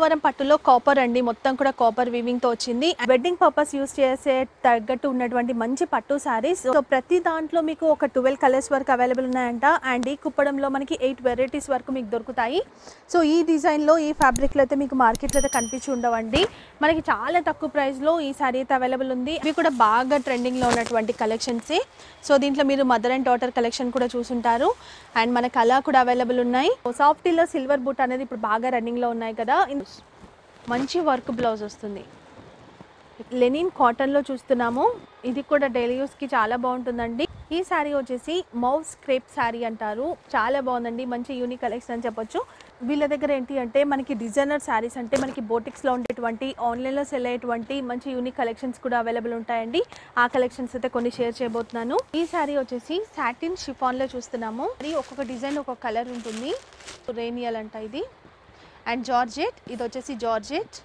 ధర్మవరం పట్టులో కాపర్ అండి. మొత్తం కూడా కాపర్ వీవింగ్తో వచ్చింది. వెడ్డింగ్ పర్పస్ యూస్ చేసే తగ్గట్టు ఉన్నటువంటి మంచి పట్టు సారీస్ సో ప్రతి దాంట్లో మీకు ఒక ట్వెల్వ్ కలర్స్ వరకు అవైలబుల్ ఉన్నాయంట. అండ్ ఈ కుప్పడంలో మనకి ఎయిట్ వెరైటీస్ వరకు మీకు దొరుకుతాయి. సో ఈ డిజైన్లో ఈ ఫ్యాబ్రిక్లో అయితే మీకు మార్కెట్లో అయితే కనిపించి ఉండవండి. మనకి చాలా తక్కువ ప్రైస్లో ఈ సారీ అయితే అవైలబుల్ ఉంది. ఇవి కూడా బాగా ట్రెండింగ్లో ఉన్నటువంటి కలెక్షన్స్ సో దీంట్లో మీరు మదర్ అండ్ డాటర్ కలెక్షన్ కూడా చూసుంటారు. అండ్ మనకు అలా కూడా అవైలబుల్ ఉన్నాయి. సాఫ్టీలో సిల్వర్ బూట్ అనేది ఇప్పుడు బాగా రన్నింగ్లో ఉన్నాయి కదా. మంచి వర్క్ బ్లౌజ్ వస్తుంది. లెనిన్ కాటన్లో చూస్తున్నాము. ఇది కూడా డైలీ యూస్కి చాలా బాగుంటుందండి. ఈ శారీ వచ్చేసి మౌవ్ స్క్రేప్ శారీ అంటారు. చాలా బాగుందండి. మంచి యూనిక్ కలెక్షన్ అని చెప్పొచ్చు. వీళ్ళ దగ్గర ఏంటి అంటే మనకి డిజైనర్ శారీస్ అంటే మనకి బోటిక్స్లో ఉండేటువంటి ఆన్లైన్లో సెల్ అయ్యేటువంటి మంచి యూనిక్ కలెక్షన్స్ కూడా అవైలబుల్ ఉంటాయండి. ఆ కలెక్షన్స్ అయితే కొన్ని షేర్ చేయబోతున్నాను. ఈ శారీ వచ్చేసి సాటిన్ షిఫాన్లో చూస్తున్నాము. మరి ఒక్కొక్క డిజైన్ ఒక్కొక్క కలర్ ఉంటుంది. రేనియల్ అంట ఇది. అండ్ జార్జెట్ ఇది వచ్చేసి జార్జెట్.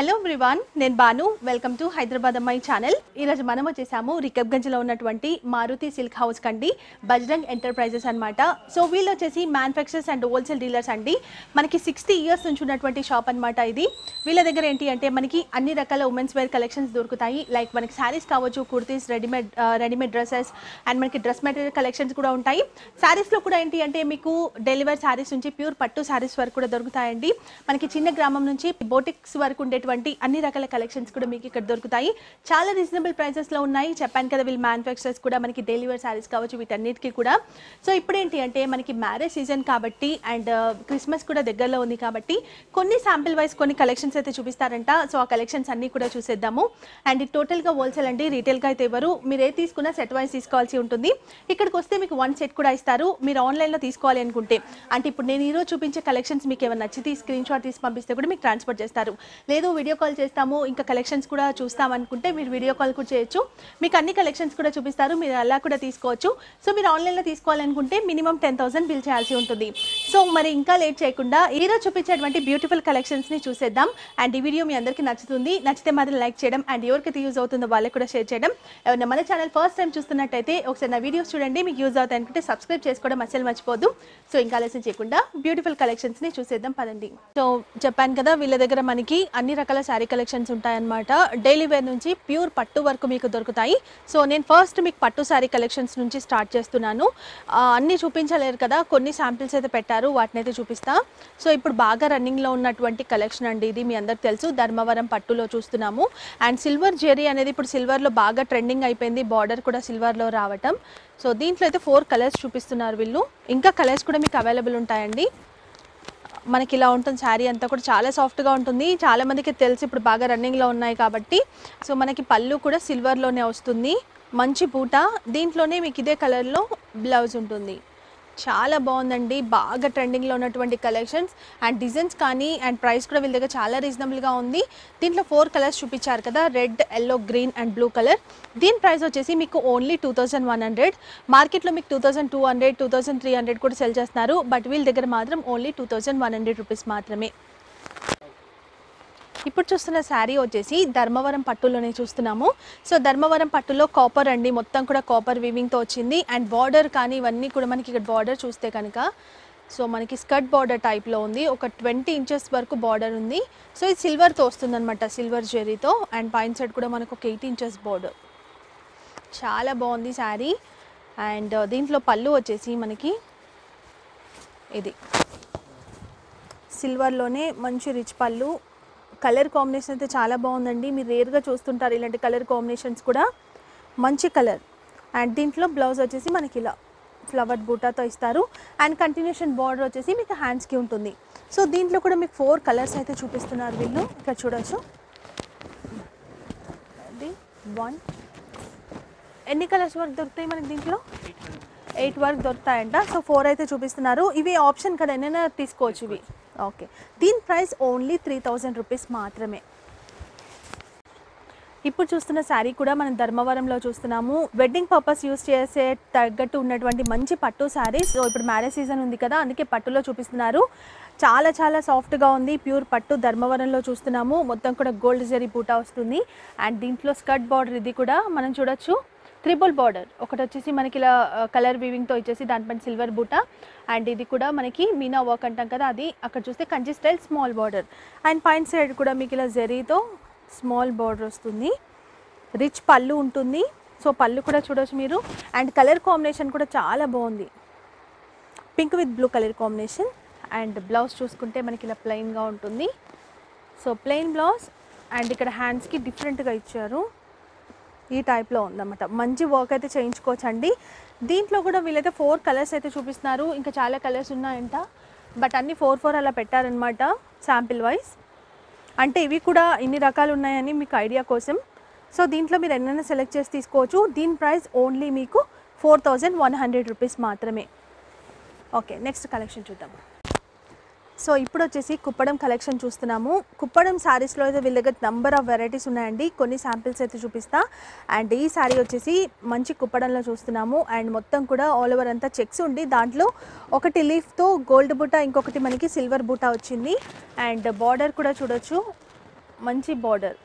హలో ఎవ్రీవాన్ నేను బాను. వెల్కమ్ టు హైదరాబాద్ అమ్మాయి ఛానల్. ఈరోజు మనం వచ్చేసాము రికబ్గంజ్లో ఉన్నటువంటి మారుతి సిల్క్ హౌస్ కండి బజరంగ్ ఎంటర్ప్రైజెస్ అన్నమాట. సో వీళ్ళు వచ్చేసి మ్యానుఫ్యాక్చరర్స్ అండ్ హోల్సేల్ డీలర్స్ అండి. మనకి సిక్స్టీ ఇయర్స్ నుంచి ఉన్నటువంటి షాప్ అన్నమాట ఇది. వీళ్ళ దగ్గర ఏంటి అంటే మనకి అన్ని రకాల ఉమెన్స్ వేర్ కలెక్షన్స్ దొరుకుతాయి. లైక్ మనకి శారీస్ కావచ్చు kurtis readymade readymade dresses and మనకి డ్రెస్ మెటీరియల్ కలెక్షన్స్ కూడా ఉంటాయి. శారీస్లో కూడా ఏంటి అంటే మీకు డెలివరీ శారీస్ నుంచి ప్యూర్ పట్టు శారీస్ వరకు కూడా దొరుకుతాయండి. మనకి చిన్న గ్రామం నుంచి బోటిక్స్ వరకు ఉండేటువంటి అన్ని రకాల కలెక్షన్స్ కూడా మీకు ఇక్కడ దొరుకుతాయి. చాలా రీజనబుల్ ప్రైసెస్లో ఉన్నాయి. చెప్పాను కదా వీళ్ళు మ్యానుఫ్యాక్చర్స్ కూడా మనకి డెలివరీ శారీస్ కావచ్చు వీటన్నిటికీ కూడా. సో ఇప్పుడు ఏంటి అంటే మనకి మ్యారేజ్ సీజన్ కాబట్టి అండ్ క్రిస్మస్ కూడా దగ్గరలో ఉంది కాబట్టి కొన్ని శాంపిల్ వైజ్ కొన్ని కలెక్షన్స్ అయితే చూపిస్తారంట. సో ఆ కలెక్షన్స్ అన్నీ కూడా చూసేద్దాము. అండ్ టోటల్గా హోల్సేల్ అండి రీటైల్గా అయితే ఎవరు మీరు ఏ తీసుకున్నా సెట్ వైజ్ తీసుకోవాల్సి ఉంటుంది. ఇక్కడికి వస్తే మీకు వన్ సెట్ కూడా ఇస్తారు. మీరు ఆన్లైన్లో తీసుకోవాలి అనుకుంటే. అంటే ఇప్పుడు నేను ఈరోజు చూపించే కలెక్షన్స్ మీకు ఏమైనా నచ్చితే స్క్రీన్ షాట్ తీసి పంపిస్తే కూడా మీకు ట్రాన్స్ఫర్ చేస్తారు. లేదు వీడియో కాల్ చేస్తాము ఇంకా కలెక్షన్స్ కూడా చూస్తాం అనుకుంటే మీరు వీడియో కాల్ కూడా చేయొచ్చు. మీకు అన్ని కలెక్షన్స్ కూడా చూపిస్తారు మీరు అలా కూడా తీసుకోవచ్చు. సో మీరు ఆన్లైన్లో తీసుకోవాలనుకుంటే మినిమం టెన్ థౌసండ్ బిల్ చేయాల్సి ఉంటుంది. సో మరి ఇంకా లేట్ చేయకుండా ఈరోజు చూపించేటువంటి బ్యూటిఫుల్ కలెక్షన్స్ని చూసేద్దాం. అండ్ ఈ వీడియో మీ అందరికీ నచ్చుతుంది. నచ్చితే మాత్రం లైక్ చేయడం అండ్ ఎవరికైతే యూజ్ అవుతుందో వాళ్ళకి కూడా షేర్ చేయడం. ఎవరైనా మన ఛానల్ ఫస్ట్ టైం చూస్తున్నట్టయితే ఒకసారి నా వీడియోస్ చూడండి. మీకు యూజ్ అవుతాయి అనుకుంటే సబ్స్క్రైబ్ చేసుకోవడం అసలు మర్చిపోద్దు సో ఇంకా ఆలస్యం చేయకుండా బ్యూటిఫుల్ కలెక్షన్స్ని చూసేద్దాం పదండి. సో చెప్పాను కదా వీళ్ళ దగ్గర మనకి అన్ని రకాల శారీ కలెక్షన్స్ ఉంటాయన్నమాట. డైలీ వేర్ నుంచి ప్యూర్ పట్టు వరకు మీకు దొరుకుతాయి. సో నేను ఫస్ట్ మీకు పట్టు శారీ కలెక్షన్స్ నుంచి స్టార్ట్ చేస్తున్నాను. అన్నీ చూపించలేరు కదా. కొన్ని శాంపిల్స్ అయితే పెట్టారు. వాటిని అయితే చూపిస్తా. సో ఇప్పుడు బాగా రన్నింగ్లో ఉన్నటువంటి కలెక్షన్ అండి ఇది. మీ అందరికి తెలుసు. ధర్మవరం పట్టులో చూస్తున్నాము. అండ్ సిల్వర్ జెరీ అనేది ఇప్పుడు సిల్వర్లో బాగా ట్రెండింగ్ అయిపోయింది. బార్డర్ కూడా సిల్వర్లో రావటం. సో దీంట్లో అయితే ఫోర్ కలర్స్ చూపిస్తున్నారు వీళ్ళు. ఇంకా కలర్స్ కూడా మీకు అవైలబుల్ ఉంటాయండి. మనకి ఇలా ఉంటుంది శారీ అంతా కూడా చాలా సాఫ్ట్గా ఉంటుంది. చాలామందికి తెలిసి ఇప్పుడు బాగా రన్నింగ్లో ఉన్నాయి కాబట్టి. సో మనకి పళ్ళు కూడా సిల్వర్లోనే వస్తుంది. మంచి పూట దీంట్లోనే మీకు ఇదే కలర్లో బ్లౌజ్ ఉంటుంది. చాలా బాగుందండి. బాగా ట్రెండింగ్లో ఉన్నటువంటి కలెక్షన్స్. అండ్ డిజైన్స్ కానీ అండ్ ప్రైస్ కూడా వీళ్ళ దగ్గర చాలా రీజనబుల్గా ఉంది. దీంట్లో ఫోర్ కలర్స్ చూపించారు కదా red yellow green and blue colour. దీని ప్రైస్ వచ్చేసి మీకు only two thousand one hundred. మార్కెట్లో మీకు two thousand two hundred two thousand three hundred కూడా సెల్ చేస్తున్నారు. బట్ వీళ్ళ దగ్గర మాత్రం only two thousand one hundred rupees మాత్రమే. ఇప్పుడు చూస్తున్న శారీ వచ్చేసి ధర్మవరం పట్టులోనే చూస్తున్నాము. సో ధర్మవరం పట్టులో కాపర్ అండి. మొత్తం కూడా కాపర్ వీవింగ్తో వచ్చింది. అండ్ బార్డర్ కానీ ఇవన్నీ కూడా మనకి ఇక్కడ బార్డర్ చూస్తే కనుక సో మనకి స్కర్ట్ బార్డర్ టైప్లో ఉంది. ఒక ట్వంటీ ఇంచెస్ వరకు బార్డర్ ఉంది. సో ఇది సిల్వర్తో వస్తుంది అనమాట సిల్వర్ జెరీతో అండ్ పైన సైడ్ కూడా మనకు ఒక ఎయిట్ ఇంచెస్ బార్డర్ చాలా బాగుంది శారీ. అండ్ uh, దీంట్లో పళ్ళు వచ్చేసి మనకి ఇది. సిల్వర్లోనే మంచి రిచ్ పళ్ళు. కలర్ కాంబినేషన్ అయితే చాలా బాగుందండి. మీరు రేర్గా చూస్తుంటారు ఇలాంటి కలర్ కాంబినేషన్స్ కూడా. మంచి కలర్. అండ్ దీంట్లో బ్లౌజ్ వచ్చేసి మనకి ఇలా ఫ్లవర్ బూటాతో ఇస్తారు. అండ్ కంటిన్యూషన్ బార్డర్ వచ్చేసి మీకు హ్యాండ్స్కి ఉంటుంది. సో దీంట్లో కూడా మీకు ఫోర్ కలర్స్ అయితే చూపిస్తున్నారు వీళ్ళు. ఇక్కడ చూడొచ్చు. అది వన్. ఎన్ని కలర్స్ వరకు దొరుకుతాయి మనకి దీంట్లో? ఎయిట్ వరకు దొరుకుతాయంట. సో ఫోర్ అయితే చూపిస్తున్నారు. ఇవి ఆప్షన్ కదా ఎన్నైనా తీసుకోవచ్చు ఇవి. ఓకే దీని price only three thousand rupees మాత్రమే. ఇప్పుడు చూస్తున్న శారీ కూడా మనం ధర్మవరంలో చూస్తున్నాము. వెడ్డింగ్ పర్పస్ యూస్ చేసే తగ్గట్టు ఉన్నటువంటి మంచి పట్టు శారీస్ సో ఇప్పుడు మ్యారేజ్ సీజన్ ఉంది కదా అందుకే పట్టులో చూపిస్తున్నారు. చాలా చాలా సాఫ్ట్గా ఉంది. ప్యూర్ పట్టు ధర్మవరంలో చూస్తున్నాము. మొత్తం కూడా గోల్డ్ జరీ బూటా వస్తుంది. అండ్ దీంట్లో స్కర్ట్ బార్డర్ ఇది కూడా మనం చూడొచ్చు. Triple border. ఒకటి వచ్చేసి మనకి ఇలా కలర్ వీవింగ్తో ఇచ్చేసి దానిపైన సిల్వర్ బూట. అండ్ ఇది కూడా మనకి మీనా వర్క్ అంటాం కదా అది అక్కడ చూస్తే Kanchi style small border and పైన సైడ్ కూడా మీకు ఇలా జరీతో స్మాల్ బార్డర్ వస్తుంది. రిచ్ పళ్ళు ఉంటుంది. సో పళ్ళు కూడా చూడొచ్చు మీరు. అండ్ కలర్ కాంబినేషన్ కూడా చాలా బాగుంది. Pink with blue colour combination and blouse చూసుకుంటే మనకి ఇలా ప్లెయిన్గా ఉంటుంది. సో ప్లెయిన్ బ్లౌజ్ అండ్ ఇక్కడ హ్యాండ్స్కి డిఫరెంట్గా ఇచ్చారు. ఈ టైప్లో ఉందన్నమాట. మంచి వర్క్ అయితే చేయించుకోవచ్చండి. దీంట్లో కూడా వీళ్ళైతే ఫోర్ కలర్స్ అయితే చూపిస్తున్నారు. ఇంకా చాలా కలర్స్ ఉన్నాయంట. బట్ అన్ని ఫోర్ ఫోర్ అలా పెట్టారనమాట శాంపిల్ వైజ్ అంటే ఇవి కూడా ఇన్ని రకాలు ఉన్నాయని మీకు ఐడియా కోసం. సో దీంట్లో మీరు ఎన్నైనా సెలెక్ట్ చేసి తీసుకోవచ్చు. దీని ప్రైస్ ఓన్లీ మీకు four thousand one hundred rupees మాత్రమే. ఓకే నెక్స్ట్ కలెక్షన్ చూద్దాం. సో ఇప్పుడు వచ్చేసి కుప్పడం కలెక్షన్ చూస్తున్నాము. కుప్పడం శారీస్లో అయితే వీళ్ళ దగ్గర నంబర్ ఆఫ్ వెరైటీస్ ఉన్నాయండి. కొన్ని శాంపిల్స్ అయితే చూపిస్తా. అండ్ ఈ శారీ వచ్చేసి మంచి కుప్పడంలో చూస్తున్నాము. అండ్ మొత్తం కూడా ఆల్ ఓవర్ అంతా చెక్స్ ఉండి దాంట్లో ఒకటి లీఫ్తో గోల్డ్ బుట్ట ఇంకొకటి మనకి సిల్వర్ బుట్ట వచ్చింది. అండ్ బార్డర్ కూడా చూడొచ్చు. మంచి బార్డర్.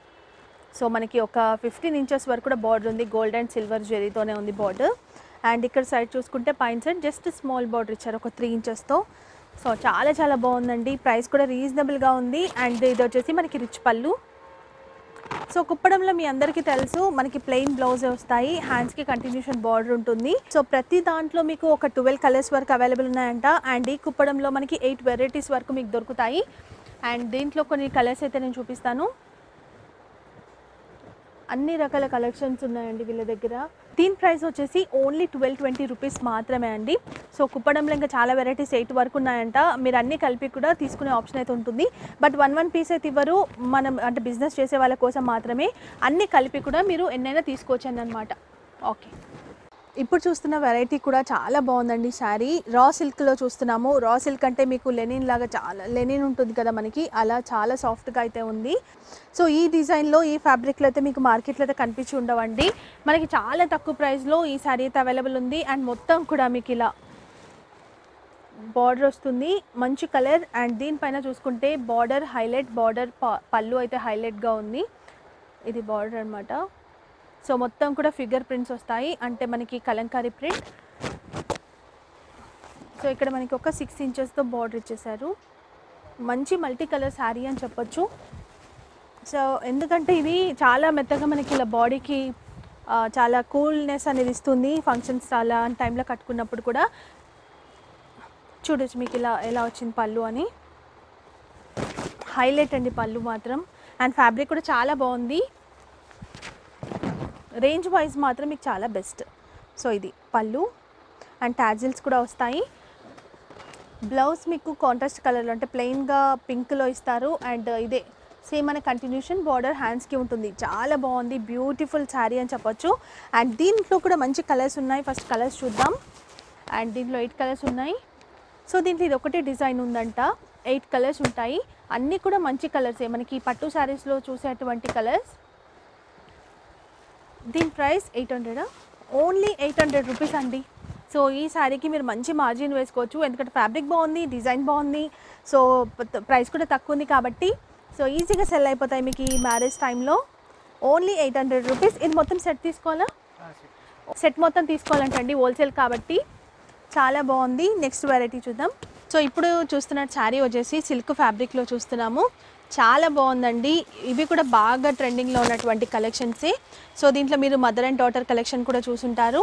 సో మనకి ఒక ఫిఫ్టీన్ ఇంచెస్ వరకు కూడా బార్డర్ ఉంది. గోల్డ్ అండ్ సిల్వర్ జెరీతోనే ఉంది బార్డర్. అండ్ ఇక్కడ సైడ్ చూసుకుంటే పైన సైడ్ జస్ట్ స్మాల్ బార్డర్ ఇచ్చారు. ఒక త్రీ ఇంచెస్తో. సో చాలా చాలా బాగుందండి. ప్రైస్ కూడా రీజనబుల్గా ఉంది. అండ్ ఇది వచ్చేసి మనకి రిచ్ పళ్ళు. సో కుప్పడంలో మీ అందరికీ తెలుసు మనకి ప్లెయిన్ బ్లౌజ్ వస్తాయి. హ్యాండ్స్కి కంటిన్యూషన్ బార్డర్ ఉంటుంది. సో ప్రతి దాంట్లో మీకు ఒక ట్వెల్వ్ కలర్స్ వరకు అవైలబుల్ ఉన్నాయంట. అండ్ ఈ కుప్పడంలో మనకి ఎయిట్ వెరైటీస్ వరకు మీకు దొరుకుతాయి. అండ్ దీంట్లో కొన్ని కలర్స్ అయితే నేను చూపిస్తాను. అన్ని రకాల కలెక్షన్స్ ఉన్నాయండి వీళ్ళ దగ్గర. దీని ప్రైస్ వచ్చేసి ఓన్లీ ట్వెల్వ్ ట్వంటీ రూపీస్ మాత్రమే అండి. సో కుప్పడంలో ఇంకా చాలా వెరైటీస్ ఎయిట్ వరకు ఉన్నాయంట. మీరు అన్ని కలిపి కూడా తీసుకునే ఆప్షన్ అయితే ఉంటుంది. బట్ వన్ వన్ పీస్ అయితే ఇవ్వరు. మనం అంటే బిజినెస్ చేసే వాళ్ళ కోసం మాత్రమే. అన్ని కలిపి కూడా మీరు ఎన్నైనా తీసుకోవచ్చు అనమాట ఓకే. ఇప్పుడు చూస్తున్న వెరైటీ కూడా చాలా బాగుందండి శారీ. రా సిల్క్లో చూస్తున్నాము. రా సిల్క్ అంటే మీకు లెనిన్ లాగా చాలా లెనిన్ ఉంటుంది కదా మనకి. అలా చాలా సాఫ్ట్గా అయితే ఉంది. సో ఈ డిజైన్లో ఈ ఫ్యాబ్రిక్లో అయితే మీకు మార్కెట్లో అయితే కనిపించి ఉండవండి. మనకి చాలా తక్కువ ప్రైస్లో ఈ శారీ అయితే అవైలబుల్ ఉంది. అండ్ మొత్తం కూడా మీకు ఇలా బార్డర్ వస్తుంది. మంచి కలర్ అండ్ దీనిపైన చూసుకుంటే బార్డర్ హైలైట్ బార్డర్ పళ్ళు అయితే హైలైట్గా ఉంది. ఇది బార్డర్ అనమాట సో మొత్తం కూడా ఫిగర్ ప్రింట్స్ వస్తాయి. అంటే మనకి కలంకారీ ప్రింట్. సో ఇక్కడ మనకి ఒక సిక్స్ ఇంచెస్తో బార్డర్ ఇచ్చేసారు మంచి మల్టీ కలర్ శారీ అని చెప్పొచ్చు. సో ఎందుకంటే ఇది చాలా మెత్తగా మనకి ఇలా బాడీకి చాలా కూల్నెస్ అనేది ఇస్తుంది ఫంక్షన్స్ చాలా టైంలో కట్టుకున్నప్పుడు కూడా. చూడొచ్చు మీకు ఇలా ఎలా వచ్చింది పళ్ళు అని. హైలైట్ అండి పళ్ళు మాత్రం. అండ్ ఫ్యాబ్రిక్ కూడా చాలా బాగుంది. రేంజ్ వైజ్ మాత్రం మీకు చాలా బెస్ట్. సో ఇది పళ్ళు అండ్ టాజిల్స్ కూడా వస్తాయి. బ్లౌజ్ మీకు కాంట్రాస్ట్ కలర్లో అంటే ప్లెయిన్గా పింక్లో ఇస్తారు. అండ్ ఇదే సేమ్ అనే కంటిన్యూషన్ బార్డర్ హ్యాండ్స్కి ఉంటుంది. చాలా బాగుంది. బ్యూటిఫుల్ శారీ అని చెప్పొచ్చు. అండ్ దీంట్లో కూడా మంచి కలర్స్ ఉన్నాయి. ఫస్ట్ కలర్స్ చూద్దాం. అండ్ దీంట్లో ఎయిట్ కలర్స్ ఉన్నాయి. సో దీంట్లో ఇది ఒకటే డిజైన్ ఉందంట. ఎయిట్ కలర్స్ ఉంటాయి. అన్నీ కూడా మంచి కలర్సే మనకి పట్టు శారీస్లో చూసేటువంటి కలర్స్ దీని price eight hundred? Only eight hundred rupees అండి. సో ఈ శారీకి మీరు మంచి మార్జిన్ వేసుకోవచ్చు. ఎందుకంటే ఫ్యాబ్రిక్ బాగుంది డిజైన్ బాగుంది. సో ప్రైస్ కూడా తక్కువ ఉంది కాబట్టి. సో ఈజీగా సెల్ అయిపోతాయి మీకు ఈ మ్యారేజ్ టైంలో. Only eight hundred rupees. ఇది మొత్తం సెట్ తీసుకోవాలా? సెట్. మొత్తం తీసుకోవాలంటండి హోల్సేల్ కాబట్టి. చాలా బాగుంది. నెక్స్ట్ వెరైటీ చూద్దాం. సో ఇప్పుడు చూస్తున్న శారీ వచ్చేసి సిల్క్ ఫ్యాబ్రిక్లో చూస్తున్నాము. చాలా బాగుందండి. ఇవి కూడా బాగా ట్రెండింగ్లో ఉన్నటువంటి కలెక్షన్సే. సో దీంట్లో మీరు మదర్ అండ్ డాటర్ కలెక్షన్ కూడా చూసుంటారు.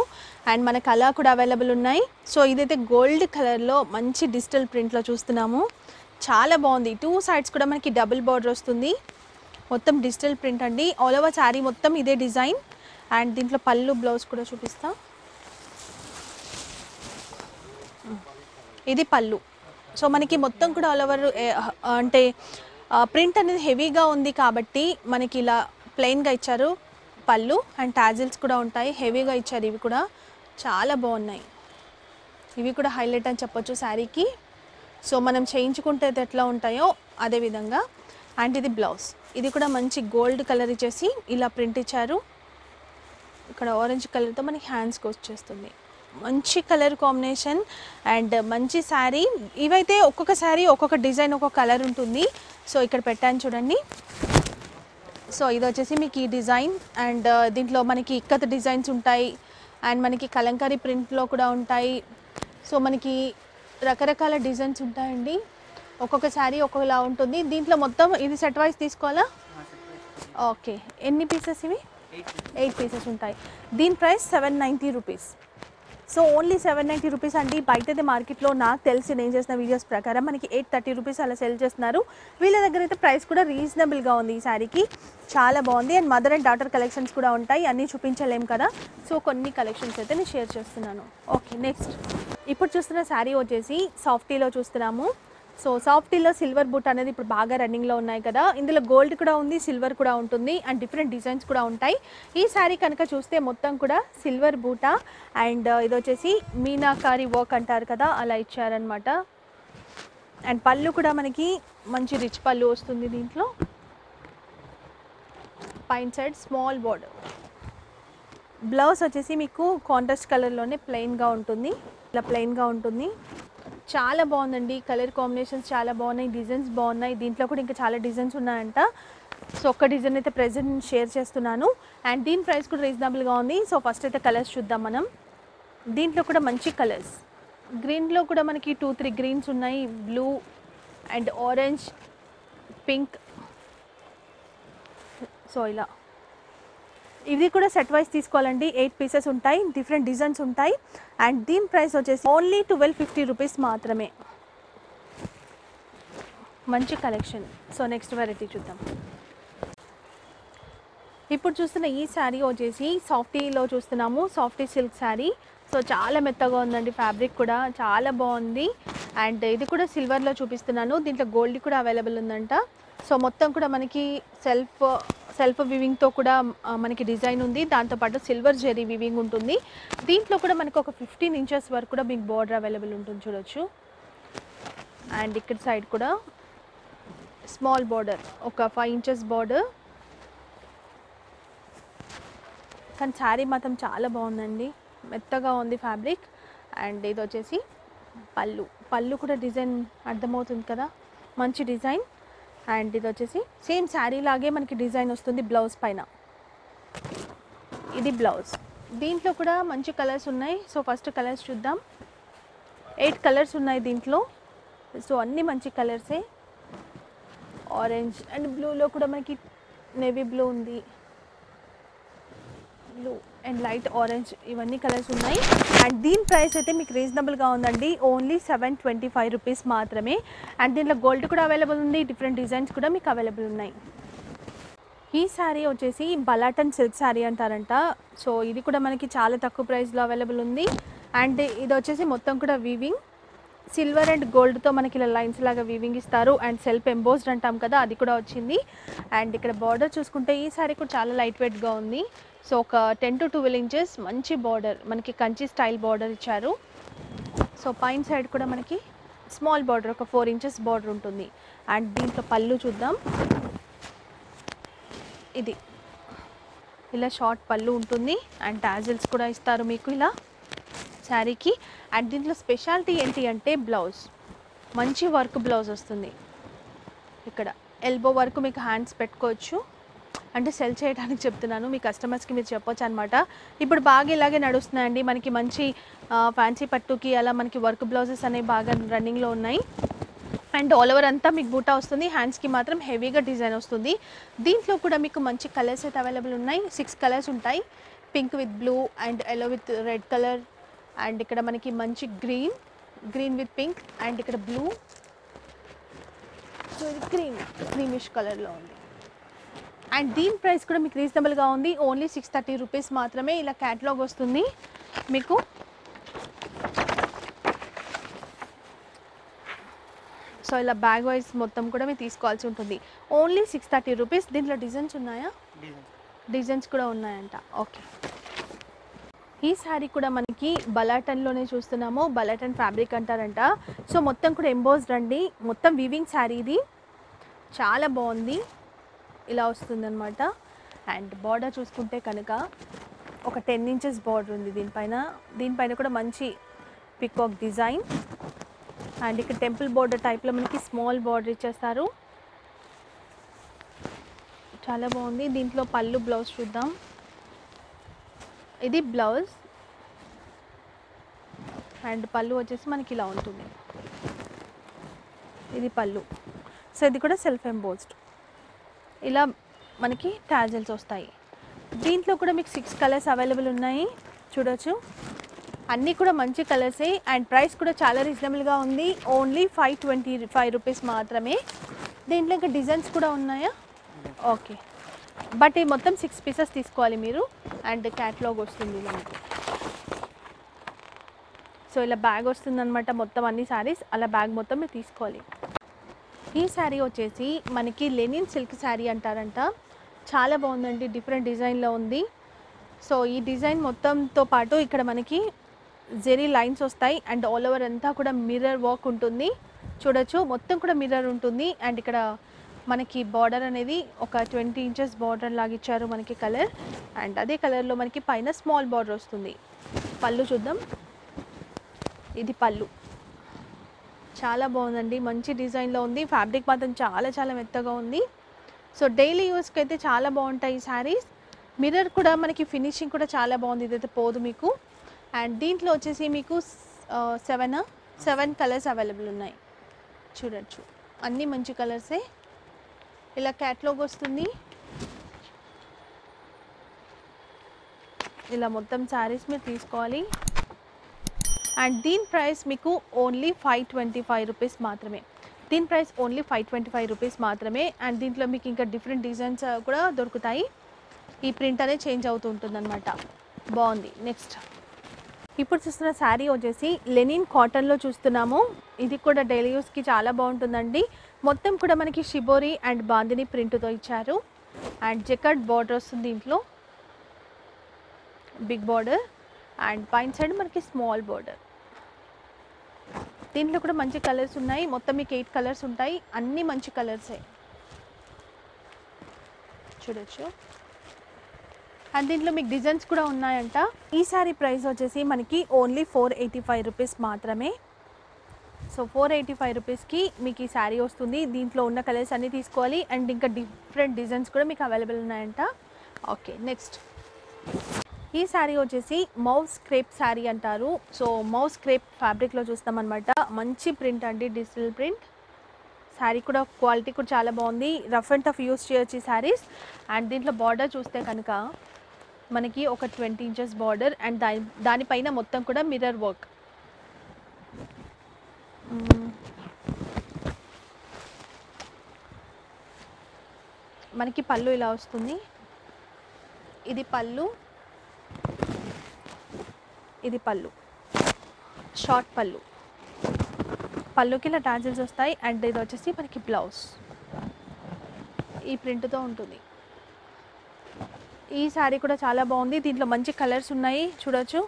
అండ్ మన కలర్ కూడా అవైలబుల్ ఉన్నాయి. సో ఇదైతే గోల్డ్ కలర్లో మంచి డిజిటల్ ప్రింట్లో చూస్తున్నాము. చాలా బాగుంది. టూ సైడ్స్ కూడా మనకి డబుల్ బార్డర్ వస్తుంది. మొత్తం డిజిటల్ ప్రింట్ అండి. ఆల్ ఓవర్ శారీ మొత్తం ఇదే డిజైన్. అండ్ దీంట్లో పళ్ళు బ్లౌజ్ కూడా చూపిస్తా. ఇది పళ్ళు. సో మనకి మొత్తం కూడా ఆల్ ఓవర్ అంటే ప్రింట్ అనేది హెవీగా ఉంది కాబట్టి మనకి ఇలా ప్లెయిన్గా ఇచ్చారు. పళ్ళు అండ్ టాజిల్స్ కూడా ఉంటాయి. హెవీగా ఇచ్చారు. ఇవి కూడా చాలా బాగున్నాయి. ఇవి కూడా హైలైట్ అని చెప్పొచ్చు శారీకి. సో మనం చేయించుకుంటే ఎట్లా ఉంటాయో అదే విధంగా. అండ్ ఇది బ్లౌజ్ ఇది కూడా మంచి గోల్డ్ కలర్ ఇచ్చేసి ఇలా ప్రింట్ ఇచ్చారు. ఇక్కడ ఆరెంజ్ కలర్తో మనకి హ్యాండ్స్కి వచ్చేస్తుంది. మంచి కలర్ కాంబినేషన్ అండ్ మంచి శారీ. ఇవైతే ఒక్కొక్క శారీ ఒక్కొక్క డిజైన్ ఒక్కొక్క కలర్ ఉంటుంది. సో ఇక్కడ పెట్టాను చూడండి. సో ఇది వచ్చేసి మీకు ఈ డిజైన్ అండ్ దీంట్లో మనకి ఇక్కత డిజైన్స్ ఉంటాయి అండ్ మనకి కలంకారీ ప్రింట్లో కూడా ఉంటాయి. సో మనకి రకరకాల డిజైన్స్ ఉంటాయండి. ఒక్కొక్క శారీ ఒక్కొక్కలా ఉంటుంది. దీంట్లో మొత్తం ఇది సెట్ వైజ్ తీసుకోవాలా? ఓకే. ఎన్ని పీసెస్ ఇవి? ఎయిట్ పీసెస్ ఉంటాయి. దీని price seven ninety rupees. So only seven ninety rupees అండి. బయటది మార్కెట్లో నాకు తెలిసి నేను చేసిన వీడియోస్ ప్రకారం మనకి ఎయిట్ థర్టీ రూపీస్ అలా సెల్ చేస్తున్నారు. వీళ్ళ దగ్గర అయితే ప్రైస్ కూడా రీజనబుల్గా ఉంది ఈ శారీకి. చాలా బాగుంది. And mother and daughter collections కూడా ఉంటాయి. అన్నీ చూపించలేం కదా. సో కొన్ని కలెక్షన్స్ అయితే నేను షేర్ చేస్తున్నాను. ఓకే నెక్స్ట్ ఇప్పుడు చూస్తున్న శారీ వచ్చేసి సాఫ్టీలో చూస్తున్నాము. సో సాఫ్టీలో సిల్వర్ బూట్ అనేది ఇప్పుడు బాగా రన్నింగ్లో ఉన్నాయి కదా. ఇందులో గోల్డ్ కూడా ఉంది సిల్వర్ కూడా ఉంటుంది అండ్ డిఫరెంట్ డిజైన్స్ కూడా ఉంటాయి. ఈ శారీ కనుక చూస్తే మొత్తం కూడా సిల్వర్ బూట అండ్ ఇది వచ్చేసి మీనాకారి వర్క్ అంటారు కదా అలా ఇచ్చారనమాట అండ్ పళ్ళు కూడా మనకి మంచి రిచ్ పళ్ళు వస్తుంది దీంట్లో. పైన సైడ్ స్మాల్ బోర్డర్ బ్లౌజ్ వచ్చేసి మీకు కాంట్రాస్ట్ కలర్లోనే ప్లెయిన్గా ఉంటుంది. ఇలా ప్లెయిన్గా ఉంటుంది. చాలా బాగుందండి. కలర్ కాంబినేషన్స్ చాలా బాగున్నాయి. డిజైన్స్ బాగున్నాయి. దీంట్లో కూడా ఇంకా చాలా డిజైన్స్ ఉన్నాయంట. సో ఒక్క డిజైన్ అయితే ప్రెజెంట్ షేర్ చేస్తున్నాను. అండ్ దీని ప్రైస్ కూడా రీజనబుల్గా ఉంది. సో ఫస్ట్ అయితే కలర్స్ చూద్దాం మనం. దీంట్లో కూడా మంచి కలర్స్ గ్రీన్లో కూడా మనకి టూ త్రీ గ్రీన్స్ ఉన్నాయి. Blue and orange pink so ఇలా. ఇది కూడా సెట్ వైజ్ తీసుకోవాలండి. ఎయిట్ పీసెస్ ఉంటాయి. డిఫరెంట్ డిజైన్స్ ఉంటాయి. అండ్ దీని ప్రైస్ వచ్చేసి ఓన్లీ ట్వెల్వ్ ఫిఫ్టీ రూపీస్ మాత్రమే. మంచి కలెక్షన్ సో నెక్స్ట్ వెరైటీ చూద్దాం. ఇప్పుడు చూస్తున్న ఈ శారీ వచ్చేసి సాఫ్టీలో చూస్తున్నాము. సాఫ్టీ సిల్క్ శారీ సో చాలా మెత్తగా ఉందండి. ఫ్యాబ్రిక్ కూడా చాలా బాగుంది. అండ్ ఇది కూడా సిల్వర్లో చూపిస్తున్నాను. దీంట్లో గోల్డ్ కూడా అవైలబుల్ ఉందంట. సో మొత్తం కూడా మనకి సెల్ఫ్ సెల్ఫ్ వివింగ్తో కూడా మనకి డిజైన్ ఉంది. దాంతోపాటు సిల్వర్ జెరీ వివింగ్ ఉంటుంది. దీంట్లో కూడా మనకు ఒక ఫిఫ్టీన్ ఇంచెస్ వరకు కూడా మీకు బార్డర్ అవైలబుల్ ఉంటుంది చూడొచ్చు. అండ్ ఇక్కడ సైడ్ కూడా స్మాల్ బార్డర్ ఒక ఫైవ్ ఇంచెస్ బార్డర్. కానీ శారీ మాత్రం చాలా బాగుందండి. మెత్తగా ఉంది ఫ్యాబ్రిక్. అండ్ ఇది వచ్చేసి పళ్ళు. పళ్ళు కూడా డిజైన్ అర్థమవుతుంది కదా? మంచి డిజైన్. అండ్ ఇది వచ్చేసి సేమ్ శారీ లాగే మనకి డిజైన్ వస్తుంది బ్లౌజ్ పైన. ఇది బ్లౌజ్. దీంట్లో కూడా మంచి కలర్స్ ఉన్నాయి. సో ఫస్ట్ కలర్స్ చూద్దాం. ఎయిట్ కలర్స్ ఉన్నాయి దీంట్లో. సో అన్నీ మంచి కలర్సే. ఆరెంజ్ అండ్ బ్లూలో కూడా మనకి నేవీ బ్లూ ఉంది. బ్లూ అండ్ లైట్ ఆరెంజ్ ఇవన్నీ కలర్స్ ఉన్నాయి. అండ్ దీని ప్రైస్ అయితే మీకు రీజనబుల్గా ఉందండి. Only seven twenty five rupees మాత్రమే. అండ్ దీంట్లో గోల్డ్ కూడా అవైలబుల్ ఉంది. డిఫరెంట్ డిజైన్స్ కూడా మీకు అవైలబుల్ ఉన్నాయి. ఈ శారీ వచ్చేసి బలాటన్ సిల్క్ శారీ అంటారంట. సో ఇది కూడా మనకి చాలా తక్కువ ప్రైస్లో అవైలబుల్ ఉంది. అండ్ ఇది వచ్చేసి మొత్తం కూడా వీవింగ్ సిల్వర్ అండ్ గోల్డ్తో మనకి ఇలా లైన్స్ లాగా వీవింగ్ ఇస్తారు. అండ్ సెల్ఫ్ ఎంబోస్డ్ అంటాం కదా అది కూడా వచ్చింది. అండ్ ఇక్కడ బార్డర్ చూసుకుంటే ఈ శారీ కూడా చాలా లైట్ వెయిట్గా ఉంది. సో ఒక టెన్ టు ట్వెల్వ్ ఇంచెస్ మంచి బార్డర్ మనకి కంచి స్టైల్ బార్డర్ ఇచ్చారు. సో పైన సైడ్ కూడా మనకి స్మాల్ బార్డర్ ఒక ఫోర్ ఇంచెస్ బార్డర్ ఉంటుంది. అండ్ దీంట్లో పళ్ళు చూద్దాం. ఇది. ఇలా షార్ట్ పళ్ళు ఉంటుంది. అండ్ టాజిల్స్ కూడా ఇస్తారు మీకు ఇలా శారీకి. అండ్ దీంట్లో స్పెషాలిటీ ఏంటి అంటే బ్లౌజ్ మంచి వర్క్ బ్లౌజ్ వస్తుంది. ఇక్కడ ఎల్బో వరకు మీకు హ్యాండ్స్ పెట్టుకోవచ్చు. అంటే సెల్ చేయడానికి చెప్తున్నాను. మీ కస్టమర్స్కి మీరు చెప్పొచ్చు అనమాట ఇప్పుడు బాగా ఇలాగే నడుస్తున్నాయండి. మనకి మంచి ఫ్యాన్సీ పట్టుకి అలా మనకి వర్క్ బ్లౌజెస్ అనేవి బాగా రన్నింగ్లో ఉన్నాయి. అండ్ ఆల్ ఓవర్ అంతా మీకు బూటా వస్తుంది. హ్యాండ్స్కి మాత్రం హెవీగా డిజైన్ వస్తుంది. దీంట్లో కూడా మీకు మంచి కలర్స్ అయితే అవైలబుల్ ఉన్నాయి. సిక్స్ కలర్స్ ఉంటాయి. Pink with blue and yellow with red colour and ఇక్కడ మనకి మంచి green green with pink and ఇక్కడ బ్లూ సో ఇది క్రీమ్ క్రీమిష్ కలర్లో ఉంది. అండ్ దీని ప్రైస్ కూడా మీకు రీజనబుల్గా ఉంది. ఓన్లీ సిక్స్ థర్టీ రూపీస్ మాత్రమే ఇలా క్యాటలాగ్ వస్తుంది. మీకు సో ఇలా బ్యాగ్ వైజ్ మొత్తం కూడా మీరు తీసుకోవాల్సి ఉంటుంది. Only six thirty rupees. దీంట్లో డిజైన్స్ ఉన్నాయా? డిజైన్స్. కూడా ఉన్నాయంట. ఓకే. ఈ శారీ కూడా మనకి బలాటన్లోనే చూస్తున్నాము. బలాటన్ ఫ్యాబ్రిక్ అంటారంట. సో మొత్తం కూడా ఎంబోస్డ్ అండి. మొత్తం వీవింగ్ శారీ ఇది. చాలా బాగుంది. ఇలా వస్తుందన్నమాట. అండ్ బార్డర్ చూసుకుంటే కనుక ఒక టెన్ ఇంచెస్ బార్డర్ ఉంది దీనిపైన. దీనిపైన కూడా మంచి పికాక్ డిజైన్ అండ్ ఇక్కడ టెంపుల్ బార్డర్ టైప్లో మనకి స్మాల్ బార్డర్ ఇచ్చేస్తారు. చాలా బాగుంది. దీంట్లో పళ్ళు బ్లౌజ్ చూద్దాం. ఇది బ్లౌజ్ అండ్ పళ్ళు వచ్చేసి మనకి ఇలా ఉంటుంది. ఇది పళ్ళు. సో ఇది కూడా సెల్ఫ్ ఎంబోస్డ్ ఇలా మనకి ట్యాజెల్స్ వస్తాయి. దీంట్లో కూడా మీకు సిక్స్ కలర్స్ అవైలబుల్ ఉన్నాయి. చూడొచ్చు. అన్నీ కూడా మంచి కలర్సే అండ్ ప్రైస్ కూడా చాలా రీజనబుల్గా ఉంది. Only five twenty five rupees మాత్రమే. దీంట్లో ఇంకా డిజైన్స్ కూడా ఉన్నాయా? ఓకే బట్ ఈ మొత్తం సిక్స్ పీసెస్ తీసుకోవాలి మీరు. అండ్ క్యాట్లాగ్ వస్తుంది ఇలా సో ఇలా బ్యాగ్ వస్తుందన్నమాట మొత్తం అన్ని శారీస్ అలా బ్యాగ్ మొత్తం మీరు తీసుకోవాలి. ఈ శారీ వచ్చేసి మనకి లెనిన్ సిల్క్ శారీ అంటారంట. చాలా బాగుందండి డిఫరెంట్ డిజైన్లో ఉంది. సో ఈ డిజైన్ మొత్తంతో పాటు ఇక్కడ మనకి జెరీ లైన్స్ వస్తాయి. అండ్ ఆల్ ఓవర్ అంతా కూడా మిర్రర్ వర్క్ ఉంటుంది. చూడొచ్చు మొత్తం కూడా మిర్రర్ ఉంటుంది. అండ్ ఇక్కడ మనకి బార్డర్ అనేది ఒక ట్వంటీ ఇంచెస్ బార్డర్ లాగా ఇచ్చారు మనకి కలర్. అండ్ అదే కలర్లో మనకి పైన స్మాల్ బార్డర్ వస్తుంది. పళ్ళు చూద్దాం. ఇది పళ్ళు. చాలా బాగుందండి. మంచి డిజైన్లో ఉంది. ఫ్యాబ్రిక్ మాత్రం చాలా చాలా మెత్తగా ఉంది. సో డైలీ యూస్కి అయితే చాలా బాగుంటాయి ఈ శారీస్. మిర్రర్ కూడా మనకి ఫినిషింగ్ కూడా చాలా బాగుంది. ఇదైతే పోదు మీకు. అండ్ దీంట్లో వచ్చేసి మీకు సెవెన్ సెవెన్ కలర్స్ అవైలబుల్ ఉన్నాయి. చూడొచ్చు. అన్నీ మంచి కలర్సే. ఇలా క్యాట్లాగ్ వస్తుంది. ఇలా మొత్తం శారీస్ మీరు తీసుకోవాలి. అండ్ దీని ప్రైస్ మీకు only five twenty five rupees మాత్రమే. దీని price only five twenty five rupees మాత్రమే. అండ్ దీంట్లో మీకు ఇంకా డిఫరెంట్ డిజైన్స్ uh, కూడా దొరుకుతాయి. ఈ ప్రింట్ అనేది చేంజ్ అవుతూ ఉంటుందన్నమాట. బాగుంది. నెక్స్ట్ ఇప్పుడు చూస్తున్న శారీ వచ్చేసి లెనిన్ కాటన్లో చూస్తున్నాము. ఇది కూడా డైలీ యూస్కి చాలా బాగుంటుందండి. మొత్తం కూడా మనకి షిబోరి అండ్ బాందిని ప్రింట్తో ఇచ్చారు. అండ్ జెకట్ బార్డర్ వస్తుంది దీంట్లో. బిగ్ బార్డర్ అండ్ పైన సైడ్ మనకి స్మాల్ బార్డర్ దీంట్లో కూడా మంచి కలర్స్ ఉన్నాయి. మొత్తం మీకు ఎయిట్ కలర్స్ ఉంటాయి. అన్నీ మంచి కలర్సే చూడొచ్చు. అండ్ దీంట్లో మీకు డిజైన్స్ కూడా ఉన్నాయంట. ఈ సారీ ప్రైస్ వచ్చేసి మనకి only four eighty five rupees మాత్రమే. సో ఫోర్ ఎయిటీ ఫైవ్ రూపీస్కి మీకు ఈ శారీ వస్తుంది. దీంట్లో ఉన్న కలర్స్ అన్నీ తీసుకోవాలి. అండ్ ఇంకా డిఫరెంట్ డిజైన్స్ కూడా మీకు అవైలబుల్ ఉన్నాయంట. Okay next. ఈ శారీ వచ్చేసి మౌస్ క్రేప్ శారీ అంటారు. సో మౌస్ క్రేప్ ఫ్యాబ్రిక్లో చూస్తామన్నమాట. మంచి ప్రింట్ అండి డిజిటల్ ప్రింట్. శారీ కూడా క్వాలిటీ కూడా చాలా బాగుంది. రఫ్ అండ్ టఫ్ యూస్ చేయొచ్చు ఈ శారీస్. అండ్ దీంట్లో బార్డర్ చూస్తే కనుక మనకి ఒక ట్వంటీ ఇంచెస్ బార్డర్ అండ్ దాని దానిపైన మొత్తం కూడా మిర్రర్ వర్క్. మనకి పళ్ళు ఇలా వస్తుంది. ఇది పళ్ళు. ఇది పళ్ళు. షార్ట్ పళ్ళు. పళ్ళుకి ఇలా టాజిల్స్ వస్తాయి అండ్ ఇది వచ్చేసి మనకి బ్లౌజ్. ఈ ప్రింట్తో ఉంటుంది. ఈ శారీ కూడా చాలా బాగుంది. దీంట్లో మంచి కలర్స్ ఉన్నాయి. చూడొచ్చు.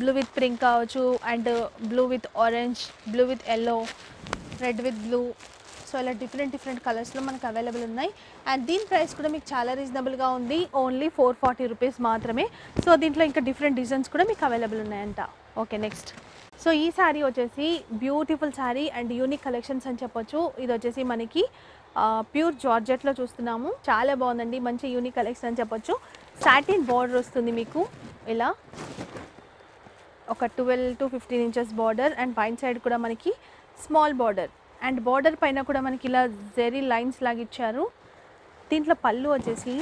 బ్లూ విత్ పింక్ కావచ్చు and blue with orange blue with yellow red with blue so ఇలా డిఫరెంట్ డిఫరెంట్ కలర్స్లో మనకు అవైలబుల్ ఉన్నాయి. అండ్ దీని ప్రైస్ కూడా మీకు చాలా రీజనబుల్గా ఉంది. ఓన్లీ ఫోర్ ఫార్టీ రూపీస్ మాత్రమే. సో దీంట్లో ఇంకా డిఫరెంట్ డిజైన్స్ కూడా మీకు అవైలబుల్ ఉన్నాయంట. ఓకే నెక్స్ట్ సో ఈ శారీ వచ్చేసి beautiful sari and unique collections అని చెప్పొచ్చు. ఇది వచ్చేసి మనకి ప్యూర్ జార్జెట్లో చూస్తున్నాము. చాలా బాగుందండి. మంచి యూనిక్ కలెక్షన్ అని చెప్పొచ్చు. సాటిన్ బార్డర్ వస్తుంది మీకు. ఇలా ఒక twelve to fifteen inches border and పైన సైడ్ కూడా మనకి స్మాల్ బార్డర్ అండ్ బార్డర్ పైన కూడా మనకి ఇలా జెరీ లైన్స్ లాగా ఇచ్చారు. దీంట్లో పళ్ళు వచ్చేసి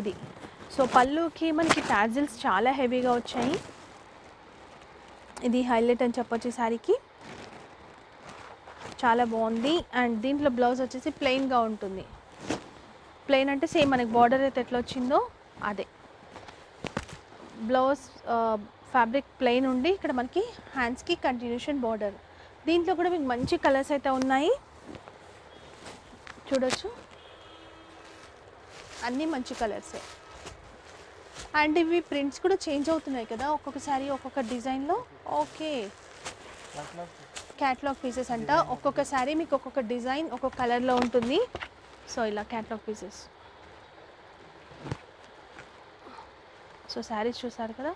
ఇది. సో పళ్ళుకి మనకి టాజిల్స్ చాలా హెవీగా వచ్చాయి. ఇది హైలైట్ అని చెప్పొచ్చు శారీకి చాలా బాగుంది. అండ్ దీంట్లో బ్లౌజ్ వచ్చేసి ప్లెయిన్గా ఉంటుంది. ప్లెయిన్ అంటే సేమ్ మనకి బార్డర్ అయితే ఎట్లా వచ్చిందో అదే. బ్లౌజ్ ఫ్యాబ్రిక్ ప్లెయిన్ ఉండి ఇక్కడ మనకి హ్యాండ్స్కి కంటిన్యూషన్ బార్డర్. దీంట్లో కూడా మీకు మంచి కలర్స్ అయితే ఉన్నాయి. చూడొచ్చు. అన్నీ మంచి కలర్సే అండ్ ఇవి ప్రింట్స్ కూడా చేంజ్ అవుతున్నాయి కదా ఒక్కొక్కసారి ఒక్కొక్క డిజైన్లో. ఓకే. క్యాట్లాగ్ పీసెస్ అంట. ఒక్కొక్కసారి మీకు ఒక్కొక్క డిజైన్ ఒక్కొక్క కలర్లో ఉంటుంది. సో ఇలా క్యాట్లాగ్ పీసెస్ సో శారీస్ చూసారు కదా?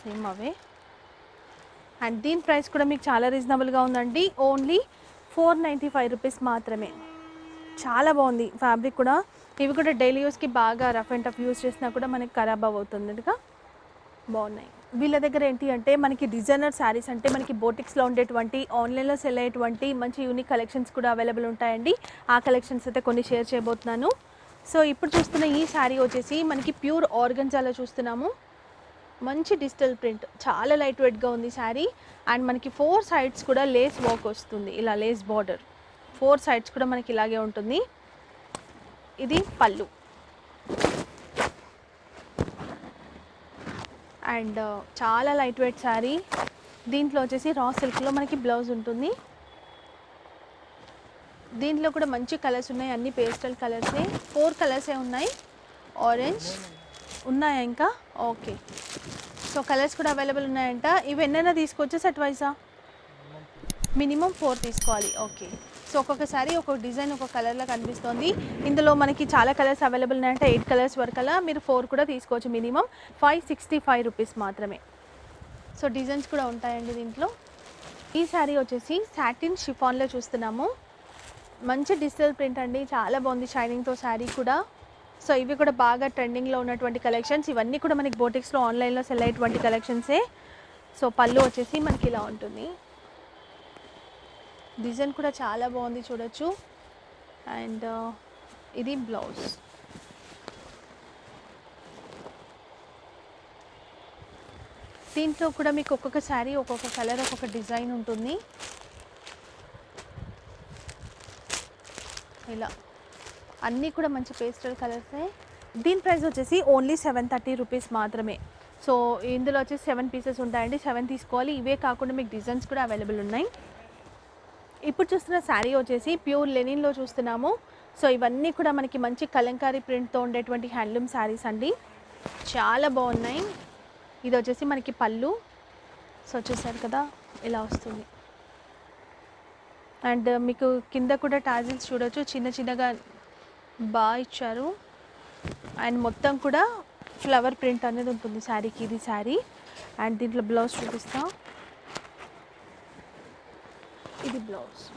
సేమ్ అవే. అండ్ దీని ప్రైస్ కూడా మీకు చాలా రీజనబుల్గా ఉందండి. Only four ninety five rupees మాత్రమే. చాలా బాగుంది ఫ్యాబ్రిక్ కూడా. ఇవి కూడా డైలీ యూస్కి బాగా రఫ్ అండ్ టఫ్ యూస్ చేసినా కూడా మనకి ఖరాబ్ అవుతుందిగా బాగున్నాయి. వీళ్ళ దగ్గర ఏంటి అంటే మనకి డిజైనర్ శారీస్ అంటే మనకి బోటిక్స్లో ఉండేటువంటి ఆన్లైన్లో సెల్ అయ్యేటువంటి మంచి యూనిక్ కలెక్షన్స్ కూడా అవైలబుల్ ఉంటాయండి. ఆ కలెక్షన్స్ అయితే కొన్ని షేర్ చేయబోతున్నాను. సో ఇప్పుడు చూస్తున్న ఈ శారీ వచ్చేసి మనకి ప్యూర్ ఆర్గన్జాలో చూస్తున్నాము. మంచి డిజిటల్ ప్రింట్. చాలా లైట్ వెయిట్గా ఉంది శారీ. అండ్ మనకి ఫోర్ సైడ్స్ కూడా లేస్ వర్క్ వస్తుంది. ఇలా లేస్ బార్డర్ ఫోర్ సైడ్స్ కూడా మనకి ఇలాగే ఉంటుంది. ఇది పళ్ళు. అండ్ చాలా లైట్ వెయిట్ శారీ. దీంట్లో వచ్చేసి రా సిల్క్లో మనకి బ్లౌజ్ ఉంటుంది. దీంట్లో కూడా మంచి కలర్స్ ఉన్నాయి. అన్ని పేస్టల్ కలర్సే ఫోర్ కలర్సే ఉన్నాయి. ఆరెంజ్ ఉన్నాయా ఇంకా? ఓకే. సో కలర్స్ కూడా అవైలబుల్ ఉన్నాయంట. ఇవి ఎన్నైనా తీసుకోవచ్చా సెట్ వైజా మినిమం ఫోర్ తీసుకోవాలి. ఓకే. సో ఒక్కొక్కసారి ఒక్కొక్క డిజైన్ ఒక్కొక్క కలర్లో కనిపిస్తుంది. ఇందులో మనకి చాలా కలర్స్ అవైలబుల్ ఉన్నాయంటే. ఎయిట్ కలర్స్ వరకలా మీరు ఫోర్ కూడా తీసుకోవచ్చు minimum. Five sixty five rupees మాత్రమే. సో డిజైన్స్ కూడా ఉంటాయండి దీంట్లో. ఈ శారీ వచ్చేసి సాటిన్ షిఫాన్లో చూస్తున్నాము. మంచి డిజిటల్ ప్రింట్ అండి. చాలా బాగుంది షైనింగ్తో శారీ కూడా. సో ఇవి కూడా బాగా ట్రెండింగ్లో ఉన్నటువంటి కలెక్షన్స్ ఇవన్నీ కూడా మనకి బోటిక్స్లో ఆన్లైన్లో సెల్ అయ్యేటువంటి కలెక్షన్సే సో పళ్ళు వచ్చేసి మనకి ఇలా ఉంటుంది. డిజైన్ కూడా చాలా బాగుంది చూడొచ్చు. అండ్ uh, ఇది బ్లౌజ్ దీంట్లో కూడా మీకు ఒక్కొక్క శారీ ఒక్కొక్క కలర్ ఒక్కొక్క డిజైన్ ఉంటుంది. ఇలా. అన్నీ కూడా మంచి పేస్టల్ కలర్సే దీని ప్రైస్ వచ్చేసి ఓన్లీ సెవెన్ థర్టీ రూపీస్ మాత్రమే. సో ఇందులో వచ్చేసి సెవెన్ పీసెస్ ఉంటాయండి. సెవెన్ తీసుకోవాలి. ఇవే కాకుండా మీకు డిజైన్స్ కూడా అవైలబుల్ ఉన్నాయి. ఇప్పుడు చూస్తున్న శారీ వచ్చేసి ప్యూర్ లెనిన్లో చూస్తున్నాము. సో ఇవన్నీ కూడా మనకి మంచి కలంకారీ ప్రింట్తో ఉండేటువంటి హ్యాండ్లూమ్ శారీస్ అండి. చాలా బాగున్నాయి. ఇది వచ్చేసి మనకి పళ్ళు. సో చూసారు కదా ఇలా వస్తుంది. అండ్ మీకు కింద కూడా టాజిల్స్ చూడొచ్చు. చిన్న చిన్నగా బాగా ఇచ్చారు. అండ్ మొత్తం కూడా ఫ్లవర్ ప్రింట్ అనేది ఉంటుంది శారీకి ఇది శారీ. అండ్ దీంట్లో బ్లౌజ్ చూపిస్తా. ఇది బ్లౌజ్.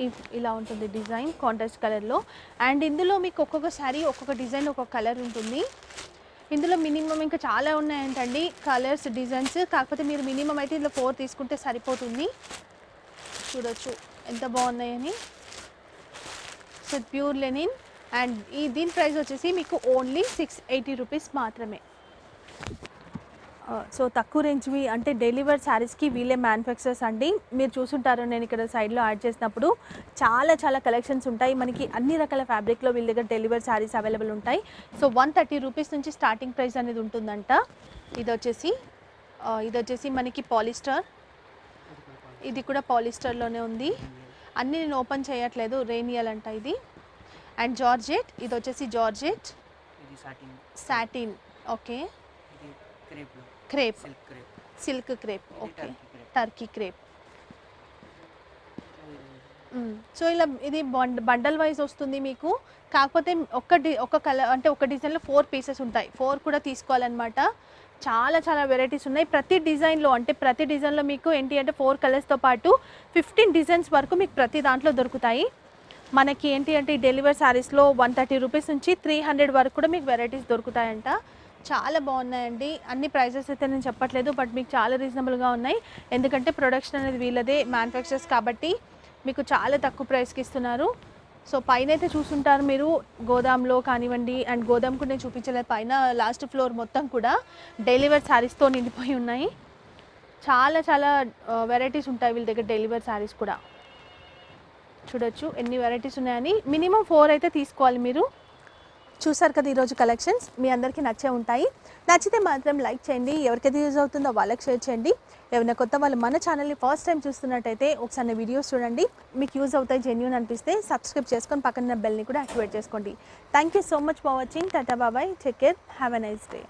ఇ- ఇలా ఉంటుంది డిజైన్ కాంట్రాస్ట్ కలర్లో. అండ్ ఇందులో మీకు ఒక్కొక్క శారీ ఒక్కొక్క డిజైన్ ఒక్కొక్క కలర్ ఉంటుంది. ఇందులో మినిమం ఇంకా చాలా ఉన్నాయంటండి కలర్స్ డిజైన్స్. కాకపోతే మీరు మినిమం అయితే ఇందులో ఫోర్ తీసుకుంటే సరిపోతుంది. చూడొచ్చు ఎంత బాగున్నాయని. విత్ ప్యూర్ లెనిన్ అండ్ ఈ దీని ప్రైస్ వచ్చేసి మీకు ఓన్లీ సిక్స్ ఎయిటీ రూపీస్ మాత్రమే. Uh, సో తక్కువ రేంజ్వి అంటే డెలివర్ శారీస్కి వీళ్ళే మ్యానుఫ్యాక్చరర్స్ అండి. మీరు చూసుంటారు నేను ఇక్కడ సైడ్లో యాడ్ చేసినప్పుడు చాలా చాలా కలెక్షన్స్ ఉంటాయి. మనకి అన్ని రకాల ఫ్యాబ్రిక్లో వీళ్ళ దగ్గర డెలివర్ శారీస్ అవైలబుల్ ఉంటాయి. సో వన్ థర్టీ రూపీస్ నుంచి స్టార్టింగ్ ప్రైస్ అనేది ఉంటుందంట. ఇది వచ్చేసి uh, ఇది వచ్చేసి మనకి పాలిస్టర్ ఇది కూడా పాలిస్టర్లోనే ఉంది. అన్నీ నేను ఓపెన్ చేయట్లేదు. రేనియల్ అంట ఇది. అండ్ జార్జెట్ ఇది వచ్చేసి georgette. Satin. Okay. Crepe. Silk crepe. Okay. Turkey crepe. So ఇలా ఇది బండ్ బండల్ వైజ్ వస్తుంది మీకు. కాకపోతే ఒక డి ఒక కలర్ అంటే ఒక డిజైన్లో ఫోర్ పీసెస్ ఉంటాయి. ఫోర్ కూడా తీసుకోవాలన్నమాట. చాలా చాలా వెరైటీస్ ఉన్నాయి. ప్రతి డిజైన్లో అంటే ప్రతి డిజైన్లో మీకు ఏంటి అంటే ఫోర్ కలర్స్తో పాటు ఫిఫ్టీన్ డిజైన్స్ వరకు మీకు ప్రతి దాంట్లో దొరుకుతాయి. మనకి ఏంటి అంటే డెలివరీ శారీస్లో వన్ థర్టీ రూపీస్ నుంచి త్రీ హండ్రెడ్ వరకు కూడా మీకు వెరైటీస్ దొరుకుతాయంట. చాలా బాగున్నాయండి. అన్ని ప్రైజెస్ అయితే నేను చెప్పట్లేదు బట్ మీకు చాలా రీజనబుల్గా ఉన్నాయి. ఎందుకంటే ప్రొడక్షన్ అనేది వీళ్ళదే మ్యానుఫ్యాక్చర్స్ కాబట్టి మీకు చాలా తక్కువ ప్రైస్కి ఇస్తున్నారు. సో పైన అయితే చూసుంటారు మీరు గోదాంలో కానివ్వండి అండ్ గోదాంకు నేను చూపించలేదు పైన లాస్ట్ ఫ్లోర్ మొత్తం కూడా డెలివరీ శారీస్తో నిండిపోయి ఉన్నాయి. చాలా చాలా వెరైటీస్ ఉంటాయి వీళ్ళ దగ్గర డెలివరీ శారీస్ కూడా. చూడొచ్చు ఎన్ని వెరైటీస్ ఉన్నాయని. మినిమం ఫోర్ అయితే తీసుకోవాలి మీరు. చూసారు కదా ఈరోజు కలెక్షన్స్? మీ అందరికీ నచ్చే ఉంటాయి. నచ్చితే మాత్రం లైక్ చేయండి. ఎవరికైతే యూజ్ అవుతుందో వాళ్ళకి షేర్ చేయండి. ఏమైనా కొత్త వాళ్ళు మన ఛానల్ని ఫస్ట్ టైం చూస్తున్నట్టయితే ఒకసారి వీడియోస్ చూడండి. మీకు యూజ్ అవుతాయి జెన్యున్ అనిపిస్తే సబ్స్క్రైబ్ చేసుకొని పక్కన బెల్ని కూడా యాక్టివేట్ చేసుకోండి. Thank you so much for watching Tata bye bye take care have a nice day